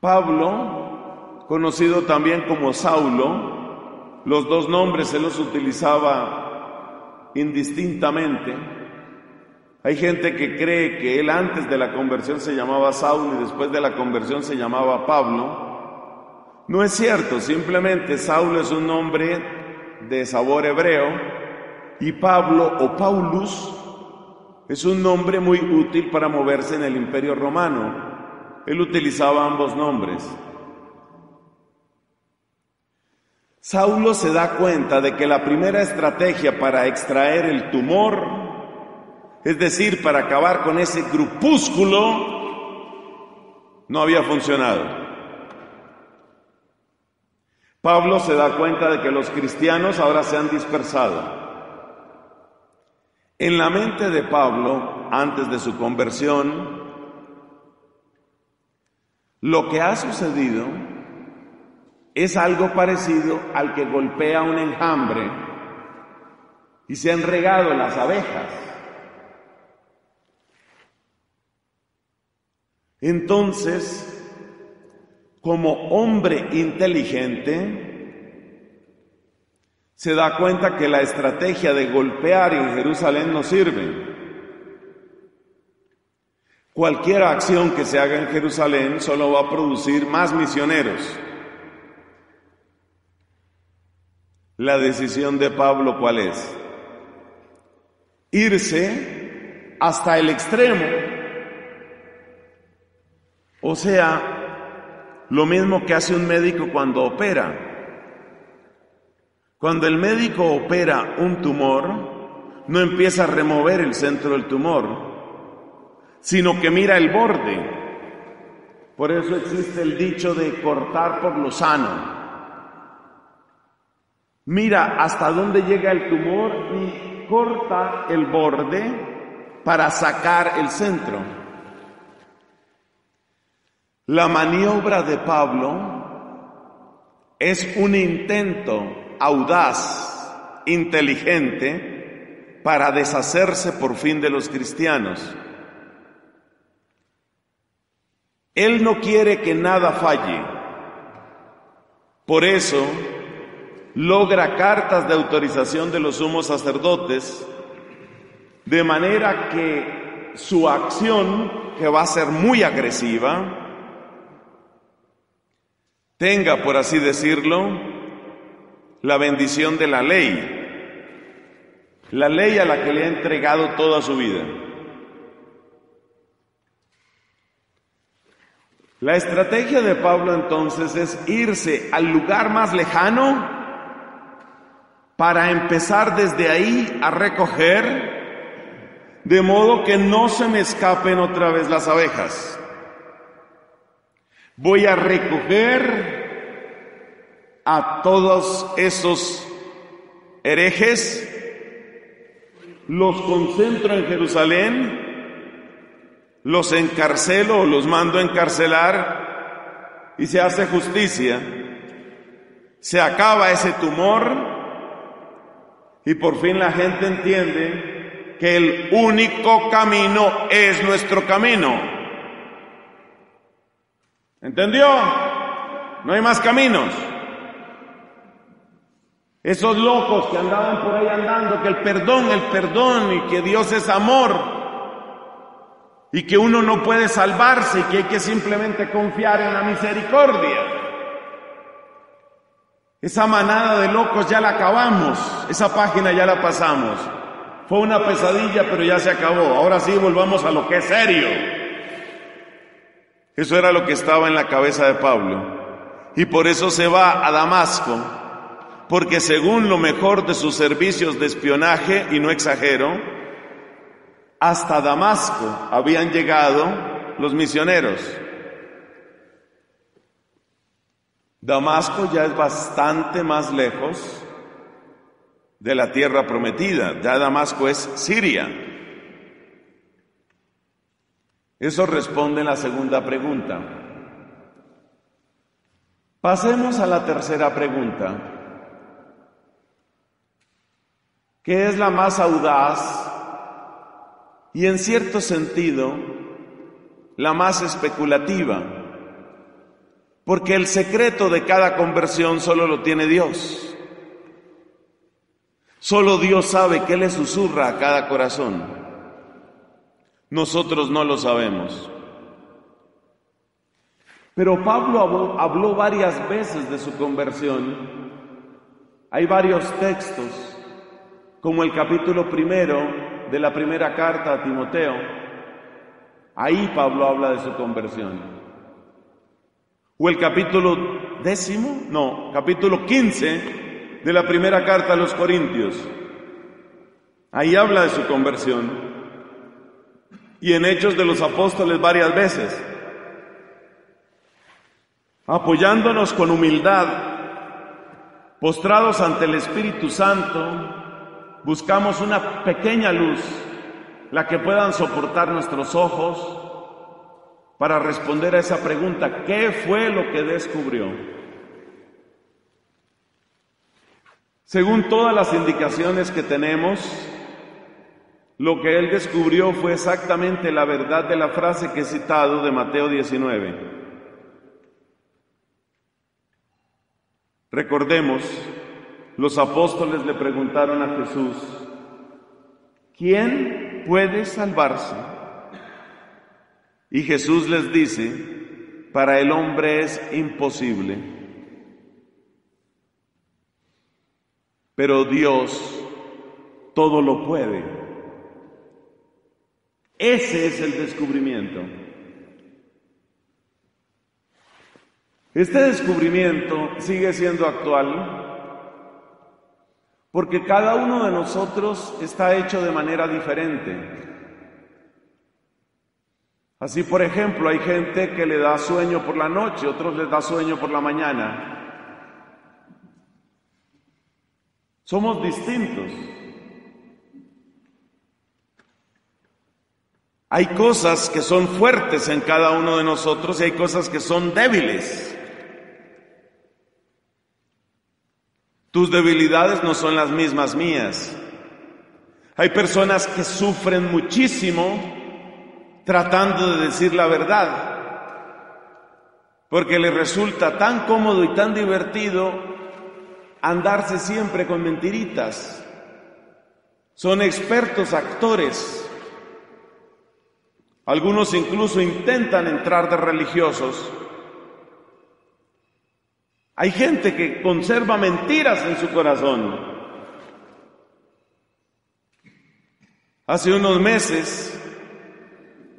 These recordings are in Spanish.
Pablo, conocido también como Saulo, los dos nombres se los utilizaba indistintamente. Hay gente que cree que él antes de la conversión se llamaba Saulo y después de la conversión se llamaba Pablo. No es cierto, simplemente Saulo es un nombre de sabor hebreo y Pablo o Paulus es un nombre muy útil para moverse en el imperio romano. Él utilizaba ambos nombres. Saulo se da cuenta de que la primera estrategia para extraer el tumor, es decir, para acabar con ese grupúsculo, no había funcionado. Pablo se da cuenta de que los cristianos ahora se han dispersado. En la mente de Pablo, antes de su conversión, lo que ha sucedido es algo parecido al que golpea un enjambre y se han regado las abejas. Entonces, como hombre inteligente, se da cuenta que la estrategia de golpear en Jerusalén no sirve. Cualquier acción que se haga en Jerusalén solo va a producir más misioneros. La decisión de Pablo, ¿cuál es? Irse hasta el extremo. O sea, lo mismo que hace un médico cuando opera. Cuando el médico opera un tumor, no empieza a remover el centro del tumor, sino que mira el borde. Por eso existe el dicho de cortar por lo sano. Mira hasta dónde llega el tumor y corta el borde para sacar el centro. La maniobra de Pablo es un intento audaz, inteligente, para deshacerse por fin de los cristianos. Él no quiere que nada falle. Por eso logra cartas de autorización de los sumos sacerdotes, de manera que su acción, que va a ser muy agresiva, tenga, por así decirlo, la bendición de la ley, la ley a la que le ha entregado toda su vida. La estrategia de Pablo entonces es irse al lugar más lejano para empezar desde ahí a recoger, de modo que no se me escapen otra vez las abejas. Voy a recoger a todos esos herejes, los concentro en Jerusalén, los encarcelo los mando a encarcelar y se hace justicia, se acaba ese tumor y por fin la gente entiende que el único camino es nuestro camino. ¿Entendió? No hay más caminos. Esos locos que andaban por ahí andando, que el perdón, el perdón y que Dios es amor y que uno no puede salvarse y que hay que simplemente confiar en la misericordia. Esa manada de locos ya la acabamos, esa página ya la pasamos. Fue una pesadilla, pero ya se acabó. Ahora sí volvamos a lo que es serio. Eso era lo que estaba en la cabeza de Pablo. Y por eso se va a Damasco porque según lo mejor de sus servicios de espionaje, y no exagero, hasta Damasco habían llegado los misioneros. Damasco ya es bastante más lejos de la tierra prometida, ya Damasco es Siria. Eso responde la segunda pregunta. Pasemos a la tercera pregunta. que es la más audaz y en cierto sentido la más especulativa. Porque el secreto de cada conversión solo lo tiene Dios. Solo Dios sabe qué le susurra a cada corazón. Nosotros no lo sabemos. Pero Pablo habló, varias veces de su conversión. Hay varios textos, como el capítulo primero de la primera carta a Timoteo. Ahí Pablo habla de su conversión. O el capítulo décimo, no, capítulo quince de la primera carta a los Corintios. Ahí habla de su conversión. Y en Hechos de los Apóstoles varias veces. Apoyándonos con humildad, postrados ante el Espíritu Santo, buscamos una pequeña luz, la que puedan soportar nuestros ojos, para responder a esa pregunta, ¿qué fue lo que descubrió? Según todas las indicaciones que tenemos, lo que él descubrió fue exactamente la verdad de la frase que he citado de Mateo 19. Recordemos, los apóstoles le preguntaron a Jesús, ¿quién puede salvarse? Y Jesús les dice, para el hombre es imposible pero Dios todo lo puede. Ese es el descubrimiento. Este descubrimiento sigue siendo actual porque cada uno de nosotros está hecho de manera diferente. Así, por ejemplo, hay gente que le da sueño por la noche, otros les da sueño por la mañana. Somos distintos. Hay cosas que son fuertes en cada uno de nosotros y hay cosas que son débiles. Tus debilidades no son las mismas mías. Hay personas que sufren muchísimo tratando de decir la verdad, porque les resulta tan cómodo y tan divertido andarse siempre con mentiritas. Son expertos actores. Algunos incluso intentan entrar de religiosos. Hay gente que conserva mentiras en su corazón. Hace unos meses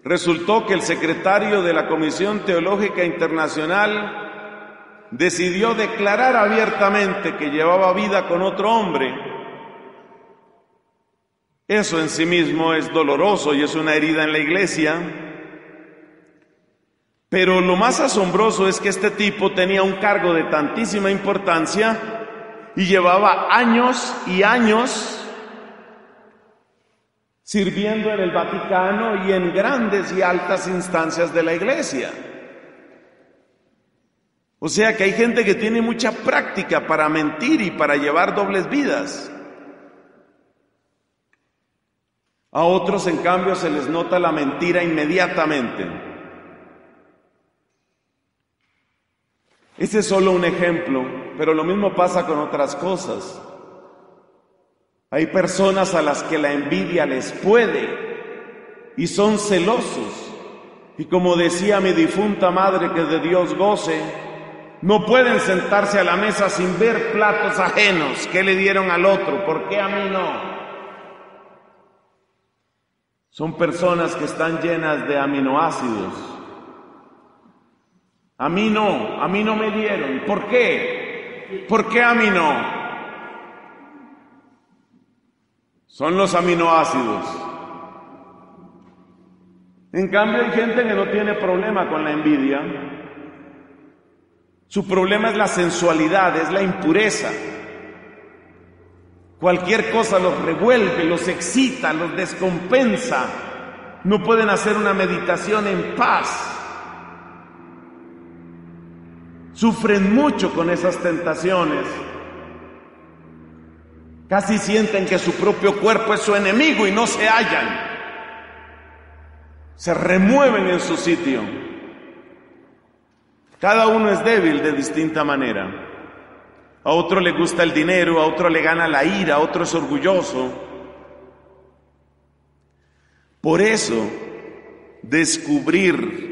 resultó que el secretario de la Comisión Teológica Internacional decidió declarar abiertamente que llevaba vida con otro hombre, eso en sí mismo es doloroso y es una herida en la iglesia. Pero lo más asombroso es que este tipo tenía un cargo de tantísima importancia y llevaba años y años sirviendo en el Vaticano y en grandes y altas instancias de la iglesia. O sea que hay gente que tiene mucha práctica para mentir y para llevar dobles vidas. A otros, en cambio, se les nota la mentira inmediatamente. Ese es solo un ejemplo, pero lo mismo pasa con otras cosas. Hay personas a las que la envidia les puede y son celosos. Y como decía mi difunta madre que de Dios goce, no pueden sentarse a la mesa sin ver platos ajenos que le dieron al otro. ¿Por qué a mí no? Son personas que están llenas de aminoácidos. A mí no, a mí no me dieron. ¿Por qué? ¿Por qué a mí no? Son los aminoácidos. En cambio hay gente que no tiene problema con la envidia. Su problema es la sensualidad, es la impureza. Cualquier cosa los revuelve, los excita, los descompensa. No pueden hacer una meditación en paz. Sufren mucho con esas tentaciones. Casi sienten que su propio cuerpo es su enemigo y no se hallan. Se remueven en su sitio. Cada uno es débil de distinta manera. A otro le gusta el dinero, a otro le gana la ira, a otro es orgulloso. Por eso, descubrir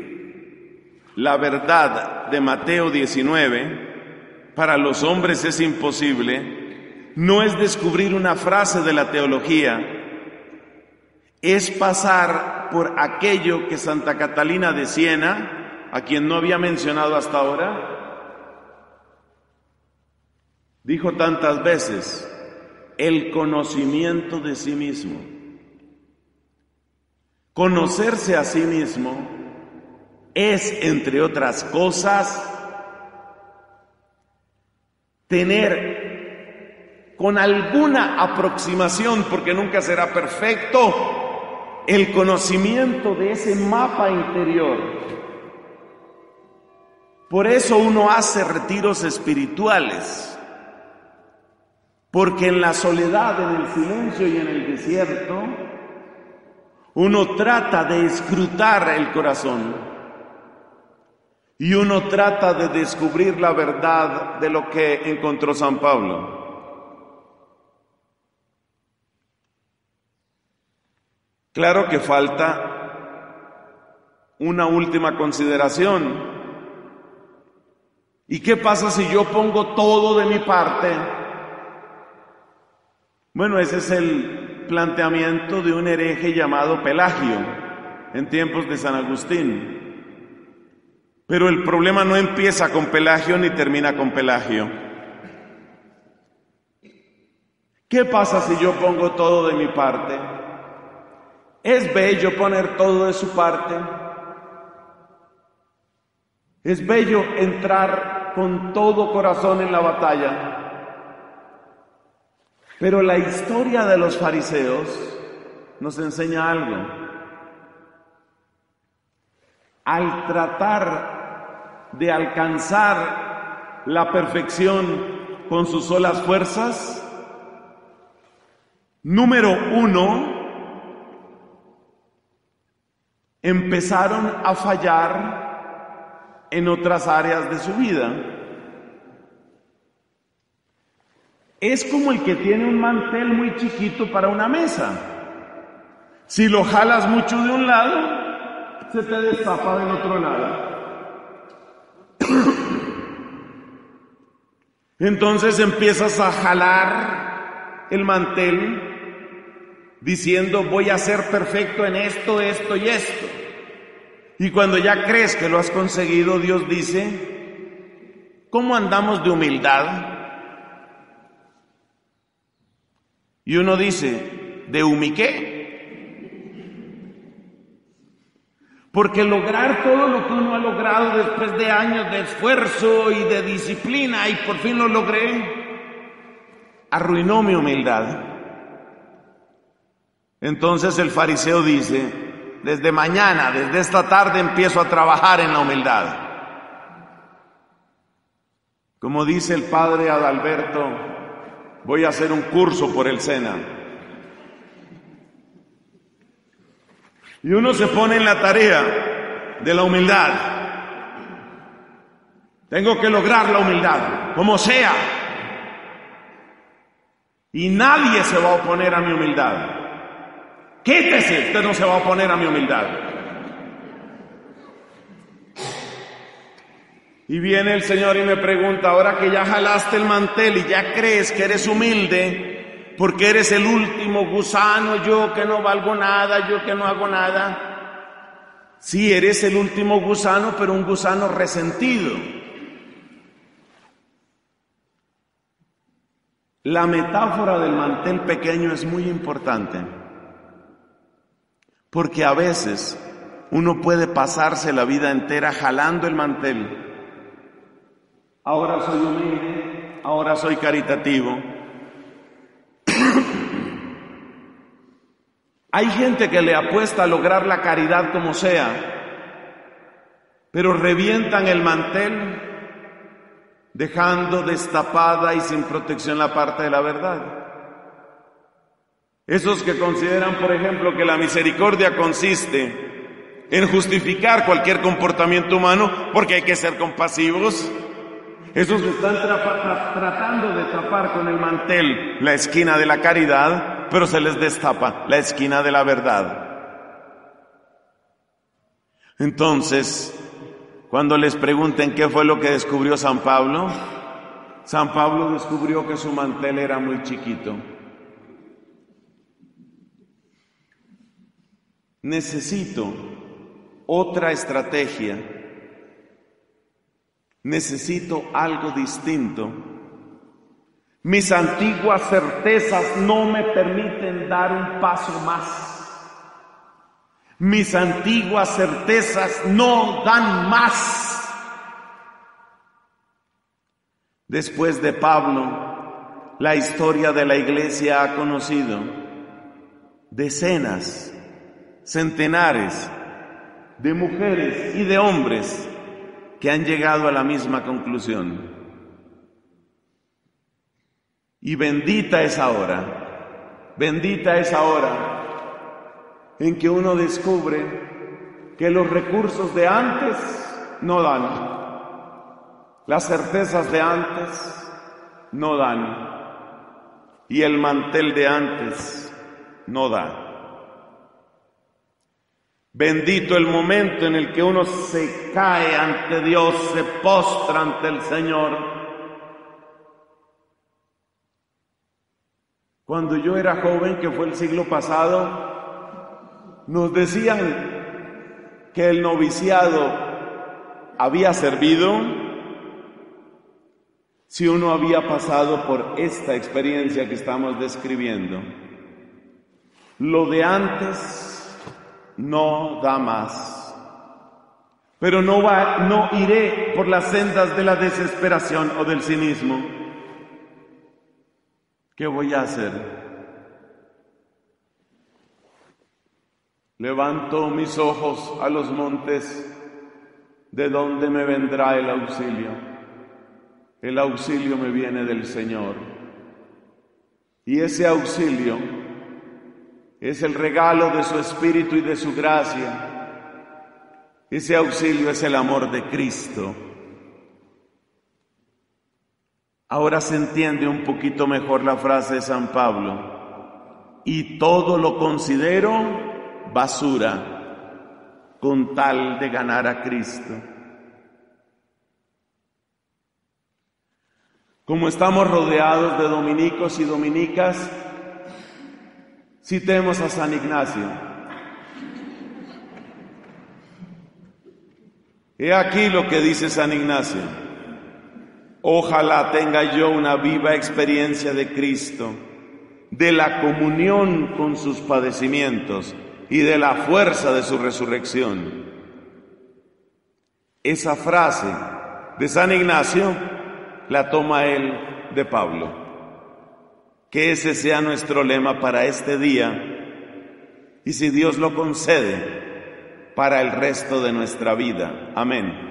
la verdad de Mateo 19 para los hombres es imposible. No es descubrir una frase de la teología, es pasar por aquello que Santa Catalina de Siena, a quien no había mencionado hasta ahora, dijo tantas veces, el conocimiento de sí mismo. Conocerse a sí mismo es, entre otras cosas, tener con alguna aproximación, porque nunca será perfecto, el conocimiento de ese mapa interior. Por eso uno hace retiros espirituales, porque en la soledad, en el silencio y en el desierto, uno trata de escrutar el corazón y uno trata de descubrir la verdad de lo que encontró San Pablo. Claro que falta una última consideración. ¿Y qué pasa si yo pongo todo de mi parte? Bueno, ese es el planteamiento de un hereje llamado Pelagio en tiempos de San Agustín. Pero el problema no empieza con Pelagio ni termina con Pelagio. ¿Qué pasa si yo pongo todo de mi parte? Es bello poner todo de su parte. Es bello entrar con todo corazón en la batalla. Pero la historia de los fariseos nos enseña algo. Al tratar de alcanzar la perfección con sus solas fuerzas, número uno, empezaron a fallar en otras áreas de su vida. Es como el que tiene un mantel muy chiquito para una mesa. Si lo jalas mucho de un lado, se te destapa del otro lado. Entonces empiezas a jalar el mantel diciendo voy a ser perfecto en esto, esto y esto. Y cuando ya crees que lo has conseguido, Dios dice, ¿cómo andamos de humildad? Y uno dice, ¿de humiqué? Porque lograr todo lo que uno ha logrado después de años de esfuerzo y de disciplina y por fin lo logré, arruinó mi humildad. Entonces el fariseo dice, desde mañana, desde esta tarde empiezo a trabajar en la humildad. Como dice el padre Adalberto, voy a hacer un curso por el SENA. Y uno se pone en la tarea de la humildad. Tengo que lograr la humildad, como sea. Y nadie se va a oponer a mi humildad. Quítese, usted no se va a oponer a mi humildad. Y viene el Señor y me pregunta, ahora que ya jalaste el mantel y ya crees que eres humilde, porque eres el último gusano, yo que no valgo nada, yo que no hago nada. Sí, eres el último gusano, pero un gusano resentido. La metáfora del mantel pequeño es muy importante. Porque a veces uno puede pasarse la vida entera jalando el mantel. Ahora soy humilde, ahora soy caritativo. Hay gente que le apuesta a lograr la caridad como sea, pero revientan el mantel dejando destapada y sin protección la parte de la verdad. Esos que consideran, por ejemplo, que la misericordia consiste en justificar cualquier comportamiento humano porque hay que ser compasivos. Esos están tratando de tapar con el mantel la esquina de la caridad, pero se les destapa la esquina de la verdad. Entonces, cuando les pregunten qué fue lo que descubrió San Pablo, San Pablo descubrió que su mantel era muy chiquito. Necesito otra estrategia. Necesito algo distinto. Mis antiguas certezas no me permiten dar un paso más. Mis antiguas certezas no dan más. Después de Pablo, la historia de la iglesia ha conocido decenas, centenares de mujeres y de hombres que han llegado a la misma conclusión. Y bendita es ahora, bendita es ahora en que uno descubre que los recursos de antes no dan, las certezas de antes no dan y el mantel de antes no da. Bendito el momento en el que uno se cae ante Dios, se postra ante el Señor. Cuando yo era joven, que fue el siglo pasado, nos decían que el noviciado había servido si uno había pasado por esta experiencia que estamos describiendo. Lo de antes no da más. Pero no, va, no iré por las sendas de la desesperación o del cinismo. ¿Qué voy a hacer? Levanto mis ojos a los montes, ¿de dónde me vendrá el auxilio? El auxilio me viene del Señor. Y ese auxilio es el regalo de su Espíritu y de su gracia. Ese auxilio es el amor de Cristo. Ahora se entiende un poquito mejor la frase de San Pablo. Y todo lo considero basura con tal de ganar a Cristo. Como estamos rodeados de dominicos y dominicas, citemos a San Ignacio. He aquí lo que dice San Ignacio. Ojalá tenga yo una viva experiencia de Cristo, de la comunión con sus padecimientos y de la fuerza de su resurrección. Esa frase de San Ignacio la toma él de Pablo. Que ese sea nuestro lema para este día y si Dios lo concede, para el resto de nuestra vida. Amén.